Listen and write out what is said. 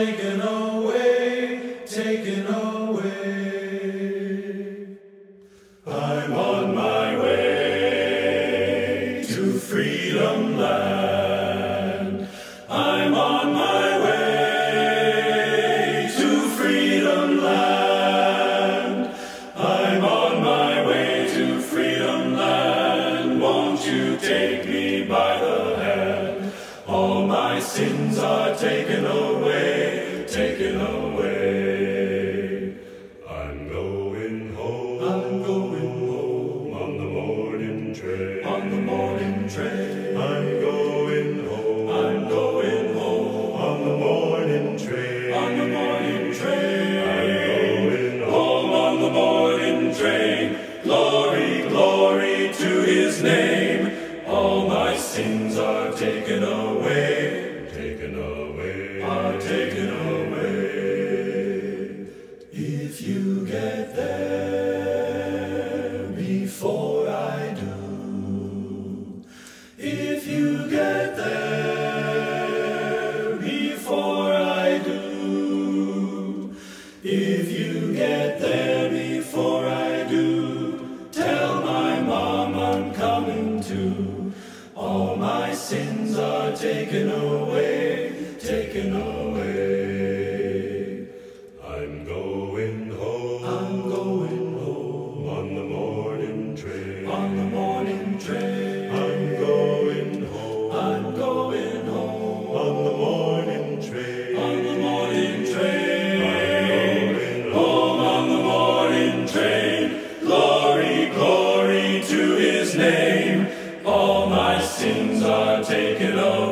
taken away, taken away. I'm on my way to freedom land. I'm on my way to freedom land. I'm on my way to freedom land. Won't you take me by the hand? All my sins are taken away, On the morning train. I'm going home. I'm going home on the morning train. On the morning train. I'm going home on the morning train. Glory, glory to His name. All my sins are taken away, sins are taken away, taken away. I'm going home. I'm going home on the morning train. On the morning train. I'm going home. I'm going home on the morning train. On the morning train. I'm going home on the morning train. Glory, glory to His name. All it away.